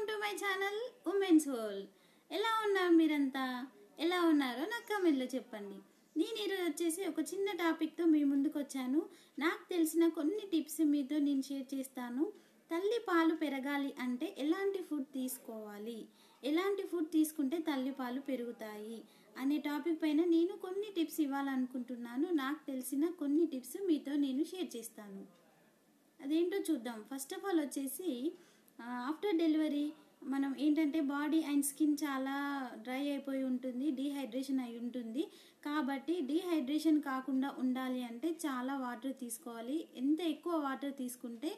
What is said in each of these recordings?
Welcome to my channel women's world ఎలా ఉన్నారు మీరంతా? ఎలా ఉన్నారో నాకు కమెంట్లో చెప్పండి. నేను ఈరోజు వచ్చేసి ఒక చిన్న టాపిక్తో మీ ముందుకు వచ్చాను. నాకు తెలిసిన కొన్ని టిప్స్ మీతో నేను షేర్ చేస్తాను. తల్లి పాలు పెరగాలి అంటే ఎలాంటి ఫుడ్ తీసుకోవాలి? ఎలాంటి ఫుడ్ తీసుకుంటే తల్లి పాలు పెరుగుతాయి? అనే టాపిక్ పైన నేను కొన్ని టిప్స్ ఇవ్వాలనుకుంటున్నాను. నాకు తెలిసిన కొన్ని టిప్స్ మీతో నేను షేర్ చేస్తాను. అదేంటో చూద్దాం. ఫస్ట్ ఆఫ్ ఆల్ వచ్చేసి ఆఫ్టర్ డెలివరీ మనం ఏంటంటే బాడీ అండ్ స్కిన్ చాలా డ్రై అయిపోయి ఉంటుంది డీహైడ్రేషన్ అయి ఉంటుంది. కాబట్టి డీహైడ్రేషన్ కాకుండా ఉండాలి అంటే చాలా వాటర్ తీసుకోవాలి. ఎంత ఎక్కువ వాటర్ తీసుకుంటే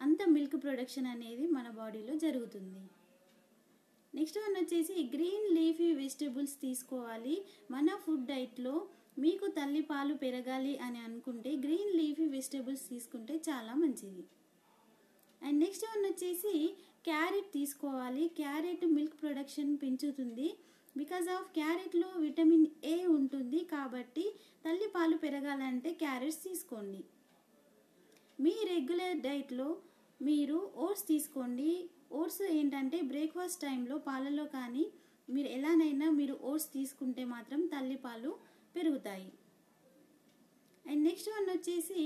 అంత మిల్క్ ప్రొడక్షన్ అనేది మన బాడీలో జరుగుతుంది. నెక్స్ట్ వన్ వచ్చేసి గ్రీన్ లీఫీ వెజిటబుల్స్ తీసుకోవాలి. మన ఫుడ్ డైట్లో మీకు తల్లిపాలు పెరగాలి అని అనుకుంటే గ్రీన్ లీఫీ వెజిటబుల్స్ తీసుకుంటే చాలా మంచిది. అండ్ నెక్స్ట్ వన్ వచ్చేసి క్యారెట్ తీసుకోవాలి. క్యారెట్ మిల్క్ ప్రొడక్షన్ పెంచుతుంది. బికాజ్ ఆఫ్ క్యారెట్లో విటమిన్ ఏ ఉంటుంది కాబట్టి తల్లి పాలు పెరగాలంటే క్యారెట్స్ తీసుకోండి. మీ రెగ్యులర్ డైట్లో మీరు ఓట్స్ తీసుకోండి. ఓట్స్ ఏంటంటే బ్రేక్ఫాస్ట్ టైంలో పాలలో కానీ మీరు ఎలానైనా మీరు ఓట్స్ తీసుకుంటే మాత్రం తల్లి పాలు పెరుగుతాయి. అండ్ నెక్స్ట్ వన్ వచ్చేసి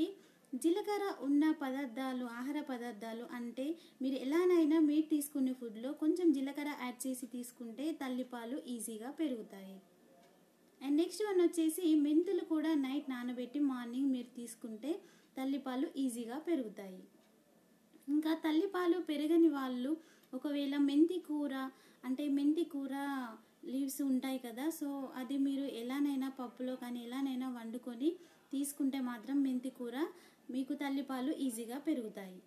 జీలకర్ర ఉన్న పదార్థాలు ఆహార పదార్థాలు అంటే మీరు ఎలానైనా మీరు తీసుకునే ఫుడ్లో కొంచెం జీలకర్ర యాడ్ చేసి తీసుకుంటే తల్లిపాలు ఈజీగా పెరుగుతాయి. అండ్ నెక్స్ట్ వన్ వచ్చేసి మెంతులు కూడా నైట్ నానబెట్టి మార్నింగ్ మీరు తీసుకుంటే తల్లిపాలు ఈజీగా పెరుగుతాయి. ఇంకా తల్లిపాలు పెరగని వాళ్ళు ఒకవేళ మెంతి కూర అంటే మెంతి కూర లీవ్స్ ఉంటాయి కదా సో అది మీరు ఎలానైనా పప్పులో కానీ ఎలానైనా వండుకొని తీసుకుంటే మాత్రం మెంతి కూర మీకు తల్లిపాలు ఈజీగా పెరుగుతాయి.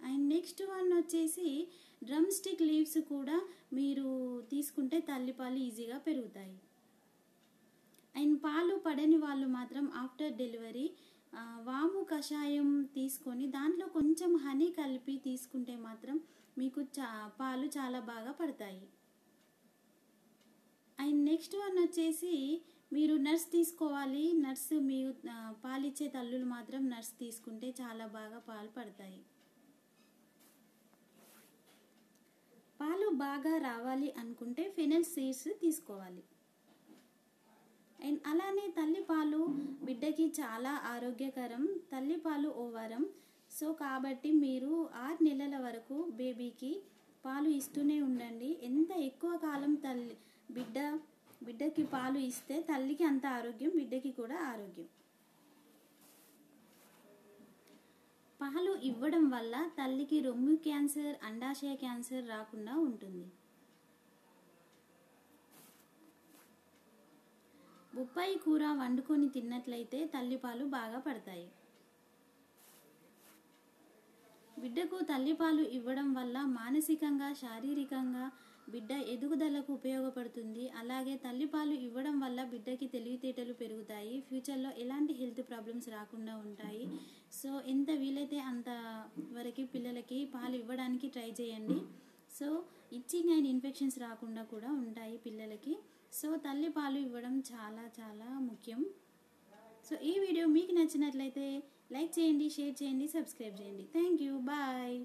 అండ్ నెక్స్ట్ వన్ వచ్చేసి డ్రమ్ స్టిక్ లీవ్స్ కూడా మీరు తీసుకుంటే తల్లిపాలు ఈజీగా పెరుగుతాయి. అండ్ పాలు పడని వాళ్ళు మాత్రం ఆఫ్టర్ డెలివరీ వాము కషాయం తీసుకొని దాంట్లో కొంచెం హనీ కలిపి తీసుకుంటే మాత్రం మీకు చా పాలు చాలా బాగా పడతాయి. అండ్ నెక్స్ట్ వన్ వచ్చేసి మీరు నర్స్ తీసుకోవాలి. నర్స్ మీరు పాలిచ్చే తల్లులు మాత్రం నర్స్ తీసుకుంటే చాలా బాగా పాలు పడతాయి. పాలు బాగా రావాలి అనుకుంటే ఫెనల్ సీడ్స్ తీసుకోవాలి. అండ్ అలానే తల్లిపాలు బిడ్డకి చాలా ఆరోగ్యకరం. తల్లిపాలు ఓవరం. సో కాబట్టి మీరు ఆరు నెలల వరకు బేబీకి పాలు ఇస్తూనే ఉండండి. ఎంత ఎక్కువ కాలం తల్లి బిడ్డ బిడ్డకి పాలు ఇస్తే తల్లికి అంత ఆరోగ్యం బిడ్డకి కూడా ఆరోగ్యం. పాలు ఇవ్వడం వల్ల తల్లికి రొమ్ము క్యాన్సర్ అండాశయ క్యాన్సర్ రాకుండా ఉంటుంది. బొప్పాయి కూర వండుకొని తిన్నట్లయితే తల్లిపాలు బాగా పడతాయి. బిడ్డకు తల్లిపాలు ఇవ్వడం వల్ల మానసికంగా శారీరకంగా బిడ్డ ఎదుగుదలకు ఉపయోగపడుతుంది. అలాగే తల్లిపాలు ఇవ్వడం వల్ల బిడ్డకి తెలివితేటలు పెరుగుతాయి. ఫ్యూచర్లో ఎలాంటి హెల్త్ ప్రాబ్లమ్స్ రాకుండా ఉంటాయి. సో ఎంత వీలైతే అంత వరకు పిల్లలకి పాలు ఇవ్వడానికి ట్రై చేయండి. సో ఇచ్చింగ్ అండ్ ఇన్ఫెక్షన్స్ రాకుండా కూడా ఉంటాయి పిల్లలకి. సో తల్లి పాలు ఇవ్వడం చాలా చాలా ముఖ్యం. సో ఈ వీడియో మీకు నచ్చినట్లయితే లైక్ చేయండి షేర్ చేయండి సబ్స్క్రైబ్ చేయండి. Thank you bye.